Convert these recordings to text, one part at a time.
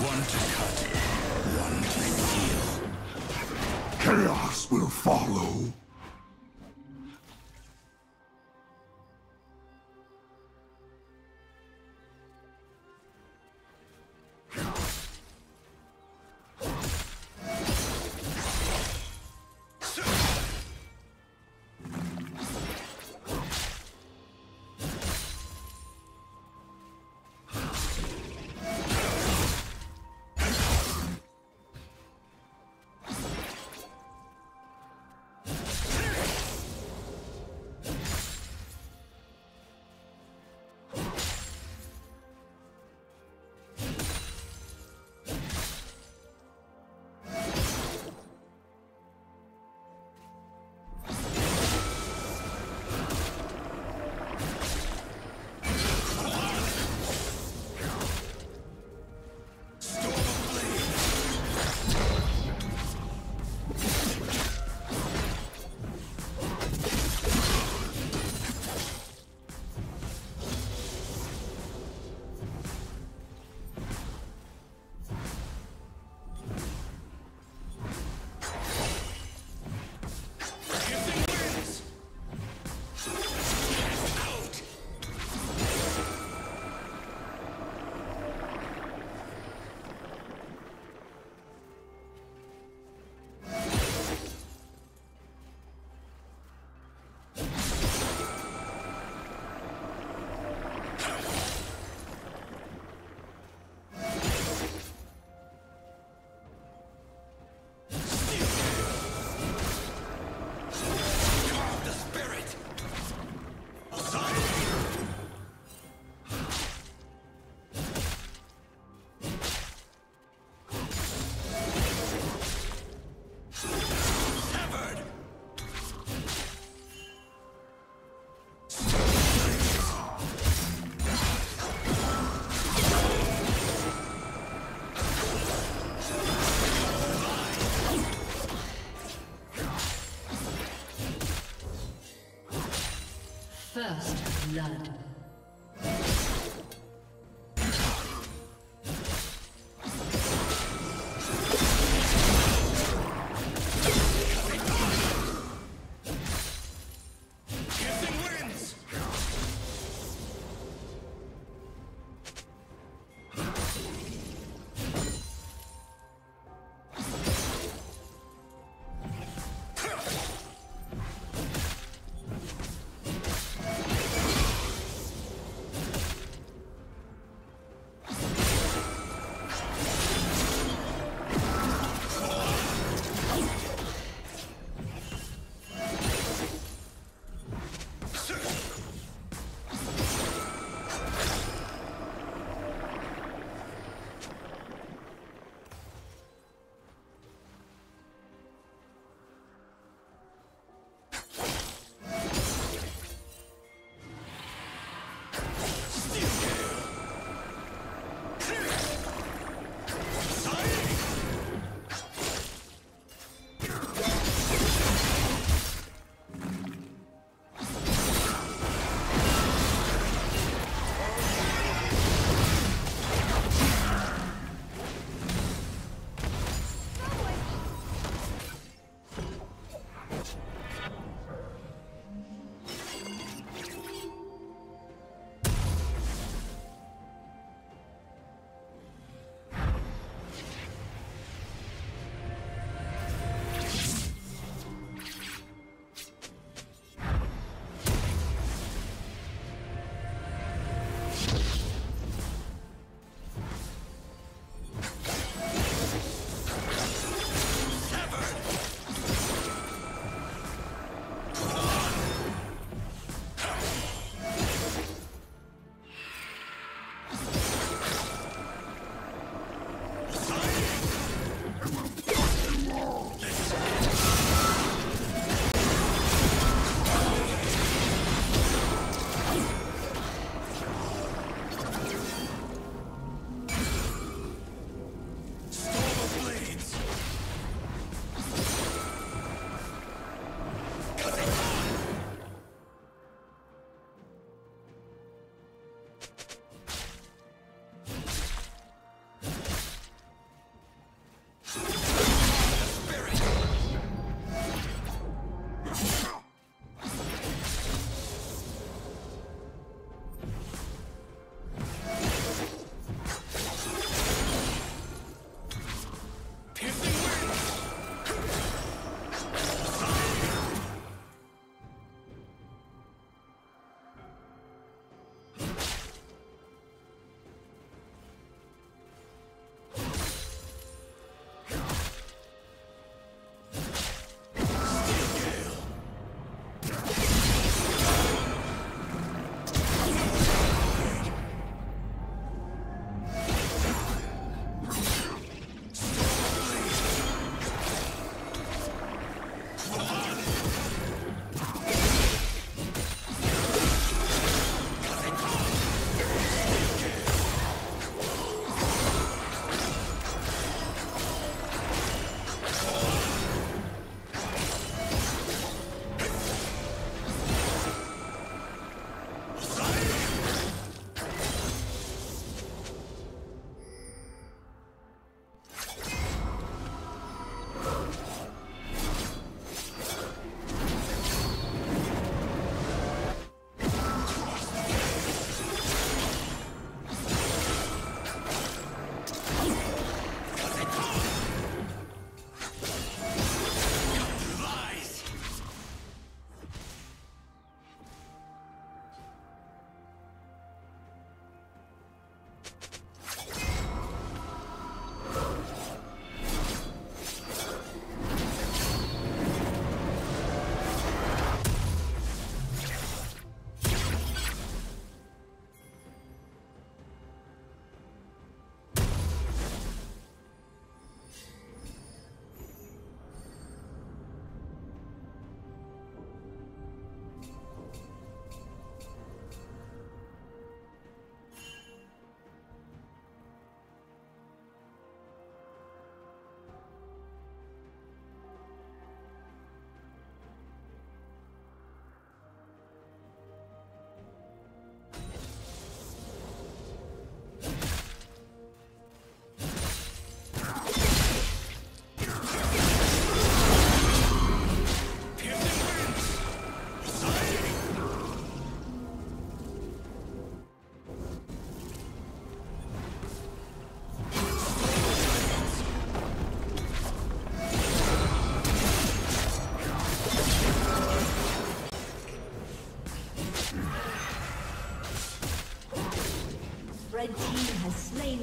One to cut, one to heal. Chaos will follow. First blood.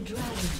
the dragon.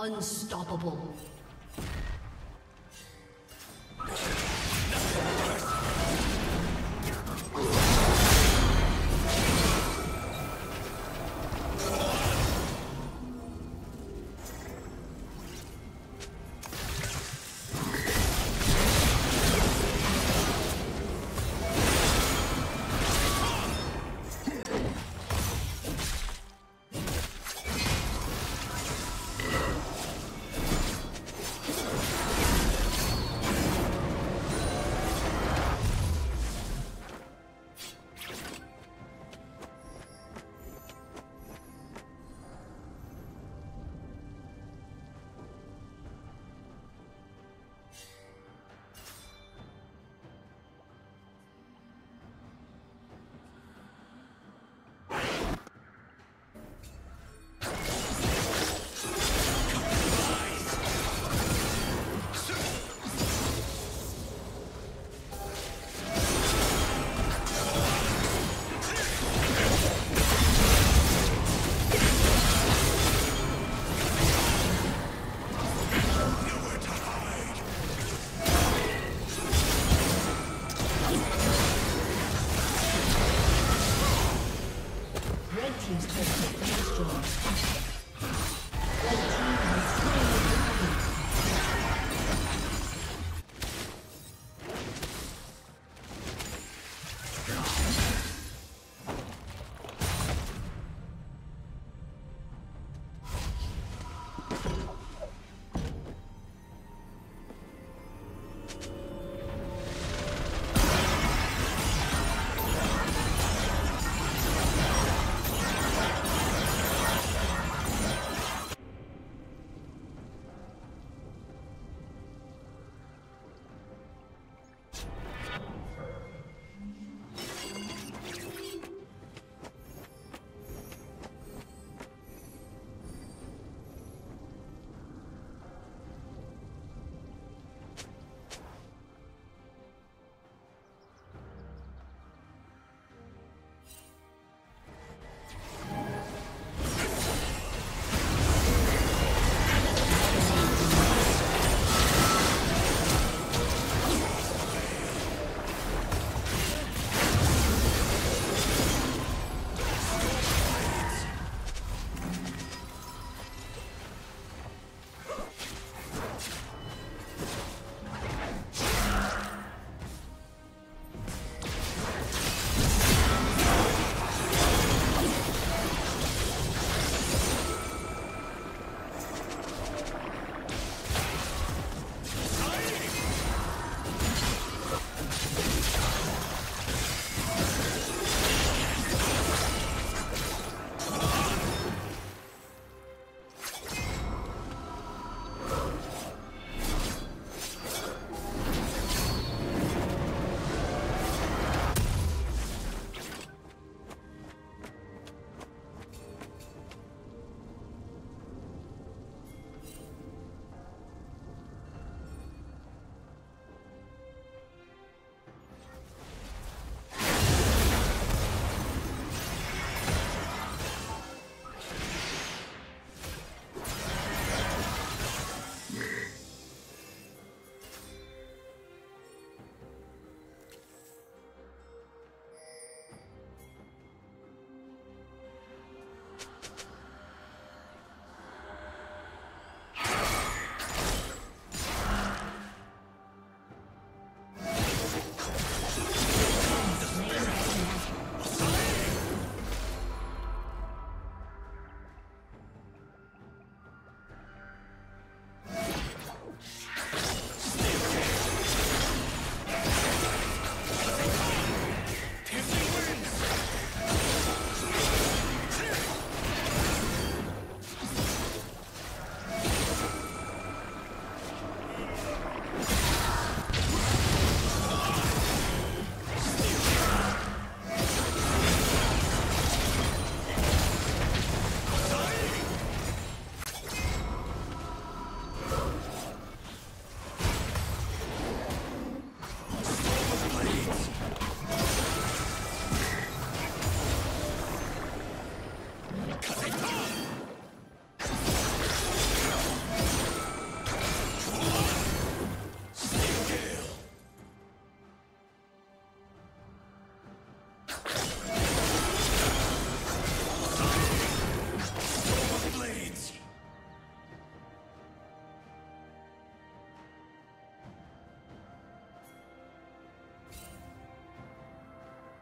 Unstoppable.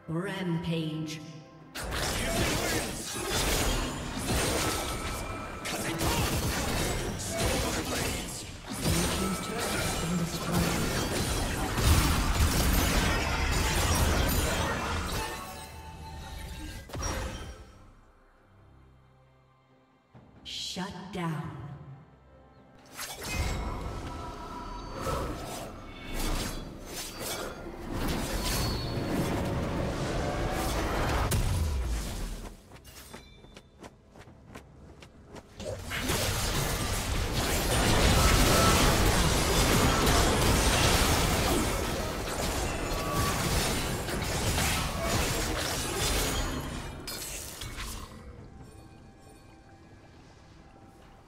Rampage. Shut down.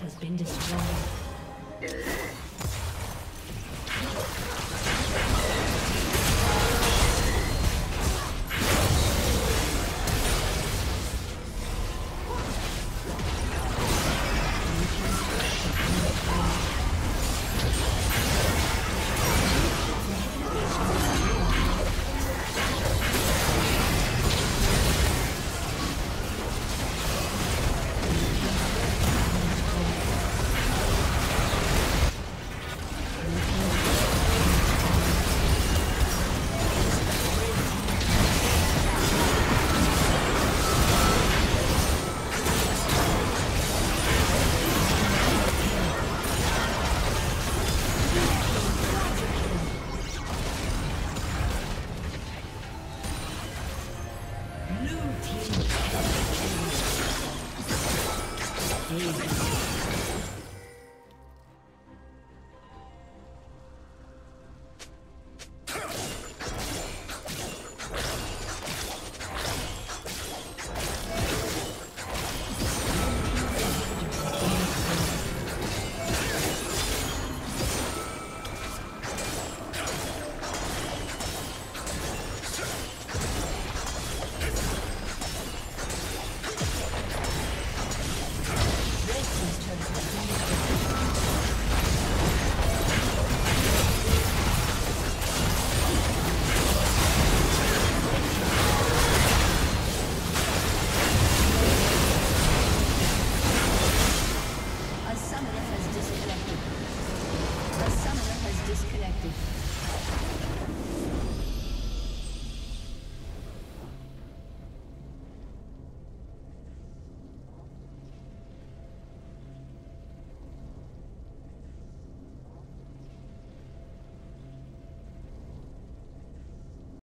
Has been destroyed.